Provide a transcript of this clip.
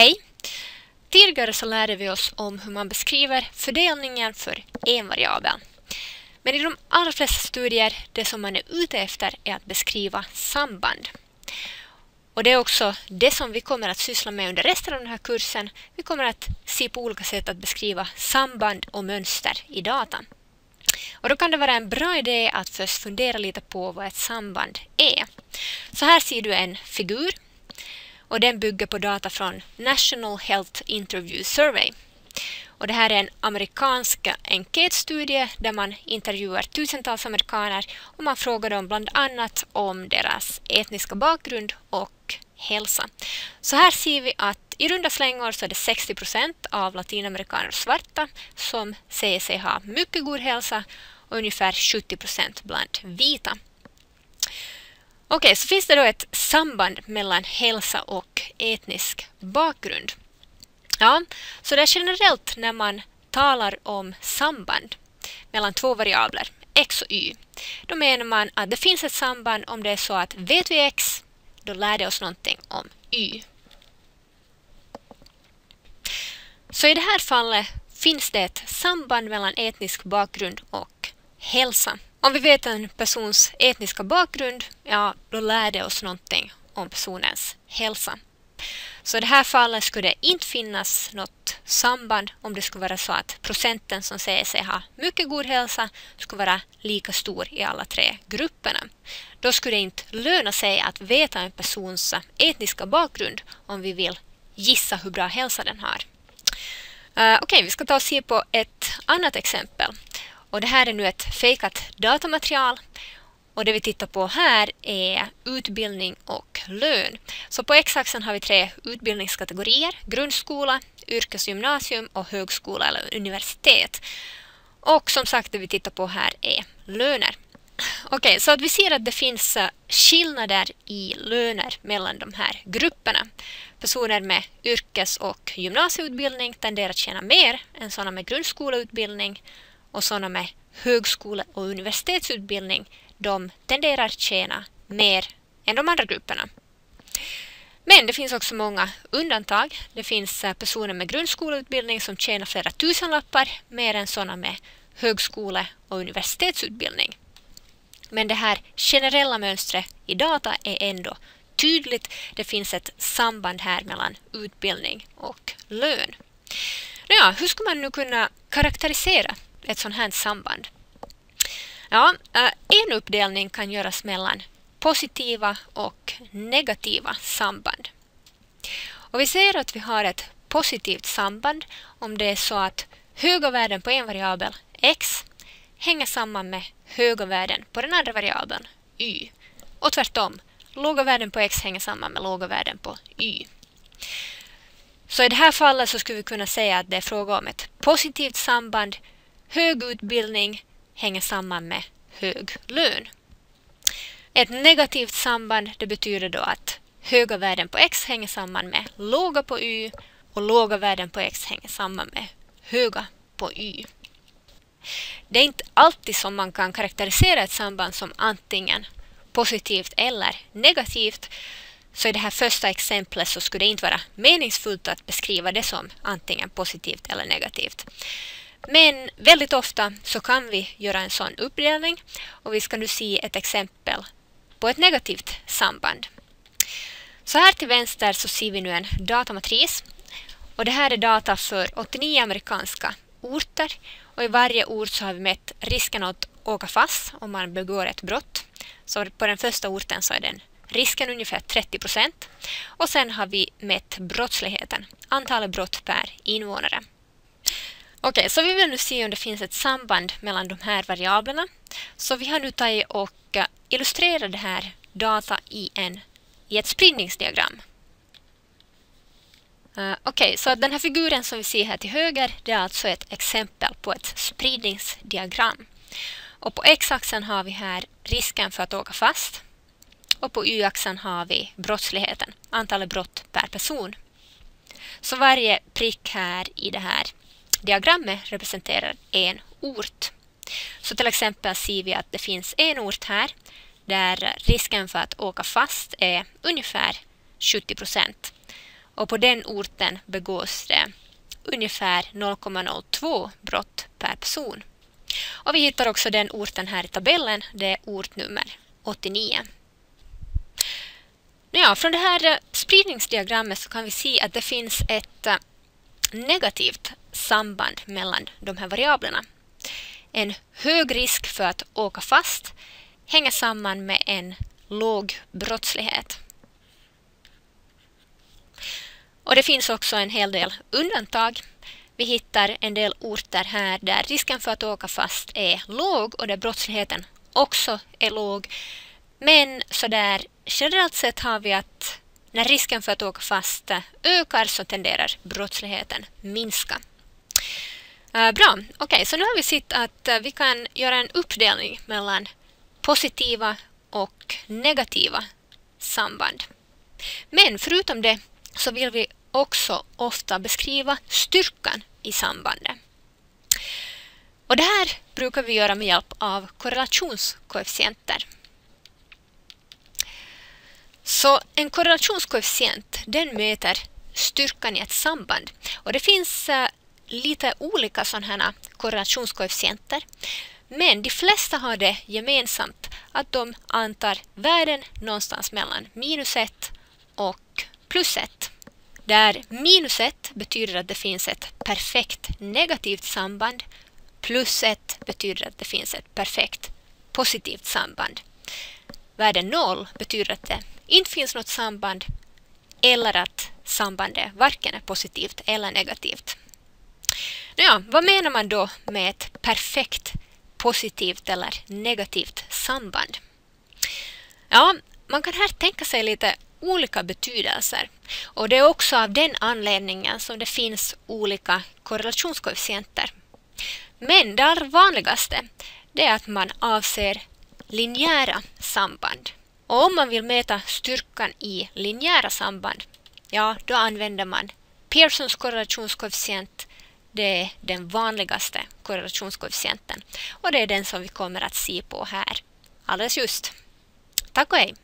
Hej! Tidigare så lärde vi oss om hur man beskriver fördelningen för en variabel. Men i de allra flesta studier, det som man är ute efter är att beskriva samband. Och det är också det som vi kommer att syssla med under resten av den här kursen. Vi kommer att se på olika sätt att beskriva samband och mönster i datan. Och då kan det vara en bra idé att först fundera lite på vad ett samband är. Så här ser du en figur och den bygger på data från National Health Interview Survey. Och det här är en amerikansk enkätstudie där man intervjuar tusentals amerikaner och man frågar dem bland annat om deras etniska bakgrund och hälsa. Så här ser vi att i runda slängor så är det 60 procent av latinamerikaner svarta som säger sig ha mycket god hälsa och ungefär 70 procent bland vita. Okej, så finns det då ett samband mellan hälsa och etnisk bakgrund. Ja, så det är generellt när man talar om samband mellan två variabler, x och y. Då menar man att det finns ett samband om det är så att vet vi x, då lär det oss någonting om y. Så i det här fallet finns det ett samband mellan etnisk bakgrund och hälsa. Om vi vet en persons etniska bakgrund, ja, då lär det oss någonting om personens hälsa. Så i det här fallet skulle det inte finnas något samband om det skulle vara så att procenten som säger sig ha mycket god hälsa skulle vara lika stor i alla tre grupperna. Då skulle det inte löna sig att veta en persons etniska bakgrund om vi vill gissa hur bra hälsa den har. Uh, Okej, okay, vi ska ta och se på ett annat exempel. Och det här är nu ett fejkat datamaterial och det vi tittar på här är utbildning och lön. Så på x-axeln har vi tre utbildningskategorier. Grundskola, yrkesgymnasium och högskola eller universitet. Och som sagt det vi tittar på här är löner. Okej, okay, så att vi ser att det finns eh, skillnader i löner mellan de här grupperna. Personer med yrkes och gymnasieutbildning tenderar att tjäna mer än sådana med grundskoleutbildning och sådana med högskole och universitetsutbildning de tenderar att tjäna mer än de andra grupperna. Men det finns också många undantag. Det finns eh, personer med grundskoleutbildning som tjänar flera tusenlappar mer än sådana med högskole och universitetsutbildning. Men det här generella mönstret i data är ändå tydligt. Det finns ett samband här mellan utbildning och lön. Ja, hur ska man nu kunna karaktärisera ett sånt här samband? Ja, eh, en uppdelning kan göras mellan positiva och negativa samband. Och vi ser att vi har ett positivt samband om det är så att höga värden på en variabel x hänger samman med höga värden på den andra variabeln y. Och tvärtom, låga värden på x hänger samman med låga värden på y. Så i det här fallet så skulle vi kunna säga att det är fråga om ett positivt samband, hög utbildning hänger samman med hög lön. Ett negativt samband det betyder då att höga värden på x hänger samman med låga på y och låga värden på x hänger samman med höga på y. Det är inte alltid som man kan karaktärisera ett samband som antingen positivt eller negativt. Så i det här första exemplet så skulle det inte vara meningsfullt att beskriva det som antingen positivt eller negativt. Men väldigt ofta så kan vi göra en sån uppdelning och vi ska nu se ett exempel på ett negativt samband. Så här till vänster så ser vi nu en datamatris och det här är data för 89 amerikanska orter och i varje ort så har vi mätt risken att åka fast om man begår ett brott. Så på den första orten så är den risken ungefär 30 procent och sen har vi mätt brottsligheten, antalet brott per invånare. Okej, så vi vill nu se om det finns ett samband mellan de här variablerna. Så vi har nu tagit och eh, illustrerat det här data i, en, i ett spridningsdiagram. Uh, Okej, okay, så den här figuren som vi ser här till höger det är alltså ett exempel på ett spridningsdiagram. Och på x-axeln har vi här risken för att åka fast. Och på y-axeln har vi brottsligheten, antalet brott per person. Så varje prick här i det här diagrammet representerar en ort. Så till exempel ser vi att det finns en ort här där risken för att åka fast är ungefär 70 procent. och på den orten begås det ungefär 0,02 brott per person. Och vi hittar också den orten här i tabellen, det är ort nummer 89. Ja, från det här spridningsdiagrammet så kan vi se att det finns ett eh, negativt samband mellan de här variablerna. En hög risk för att åka fast hänger samman med en låg brottslighet. Och det finns också en hel del undantag. Vi hittar en del orter här där risken för att åka fast är låg och där brottsligheten också är låg. Men sådär generellt sett har vi att när risken för att åka fast ökar så tenderar brottsligheten minska. Eh, bra, okej, okay, så nu har vi sett att eh, vi kan göra en uppdelning mellan positiva och negativa samband. Men förutom det så vill vi också ofta beskriva styrkan i sambandet. Och det här brukar vi göra med hjälp av korrelationskoefficienter. Så en korrelationskoefficient den mäter styrkan i ett samband. Och det finns uh, lite olika sådana korrelationskoefficienter. Men de flesta har det gemensamt att de antar värden någonstans mellan minus 1 och plus 1. Där minus 1 betyder att det finns ett perfekt negativt samband. Plus 1 betyder att det finns ett perfekt positivt samband. Värde 0 betyder att det inte finns något samband eller att sambandet varken är positivt eller negativt. Ja, vad menar man då med ett perfekt positivt eller negativt samband? Ja, man kan här tänka sig lite olika betydelser och det är också av den anledningen som det finns olika korrelationskoefficienter. Men det allra vanligaste det är att man avser linjära samband. Och om man vill mäta styrkan i linjära samband, ja då använder man Pearsons korrelationskoefficient det är den vanligaste korrelationskoefficienten och det är den som vi kommer att se på här alldeles just. Tack och hej!